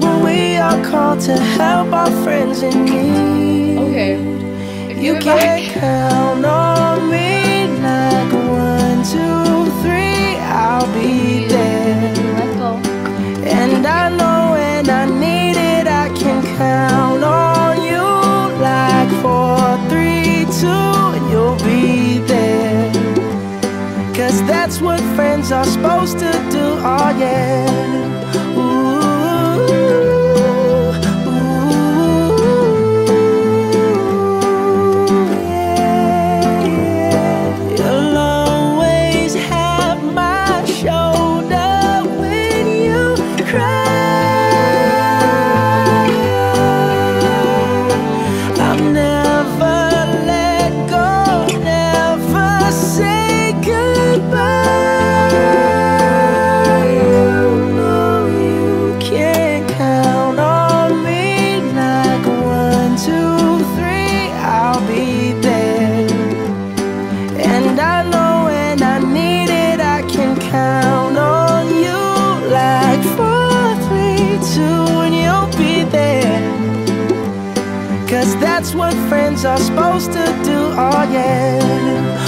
when we are called to help our friends in need. Okay. If You can count on me like one, two, three, I'll be there. Let's go. And I know when I need it, I can count on you like four, three, two, and you'll be there. Cause that's what friends are supposed to do, oh yeah. Friends are supposed to do, oh yeah.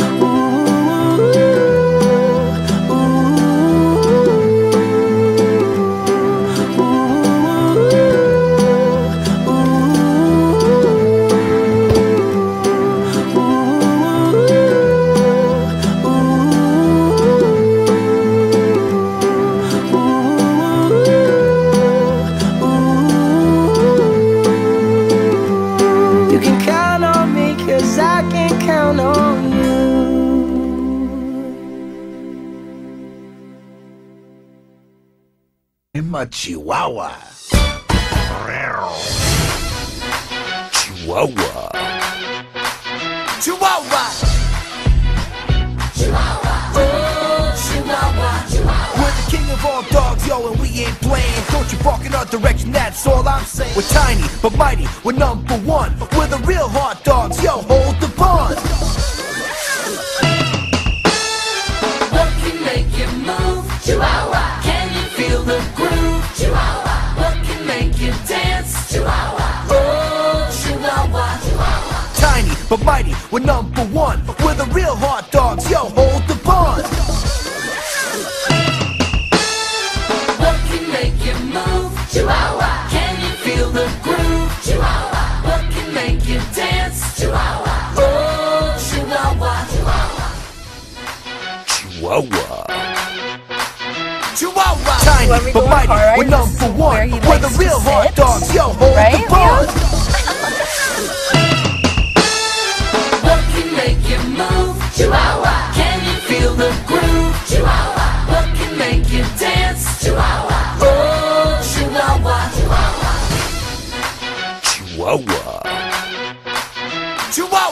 Emma Chihuahua. Chihuahua. Chihuahua. We're the king of all dogs, yo, and we ain't playing. Don't you bark in our direction, that's all I'm saying. We're tiny, but mighty, we're number one. We're the real hot dogs, yo, hold the bond. You dance? Chihuahua. Oh, Chihuahua. Chihuahua. Tiny, but mighty, we're number one. We're the real hot dogs, yo, hold the bond. What can make you move? Chihuahua. Can you feel the groove? Chihuahua. What can make you dance? Chihuahua. Oh, Chihuahua. Chihuahua. Chihuahua. Tiny, When we but mighty. Car, right? We're rides, number this one. where he We're the real hot sit, dogs, yo, hold right, the bond. What can make you move? Chihuahua. Can you feel the groove? Chihuahua. What can make you dance? Chihuahua. Oh, Chihuahua. Chihuahua. Chihuahua. Chihuahua.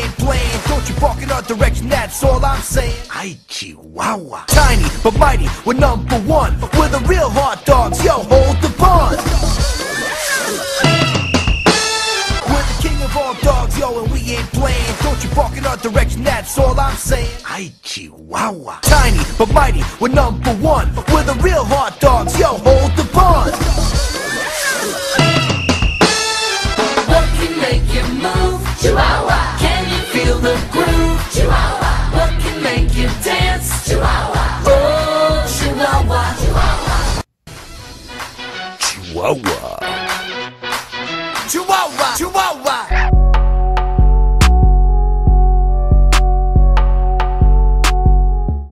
Ain't playing. Don't you bark in our direction, that's all I'm saying. Ay, Chihuahua. Tiny but mighty, we're number one. We're the real hot dogs, yo, hold the bond. We're the king of all dogs, yo, and we ain't playing. Don't you bark in our direction, that's all I'm saying. Ay, Chihuahua. Tiny but mighty, we're number one. We're the real hot dogs, yo, hold the bond. Chihuahua. Chihuahua.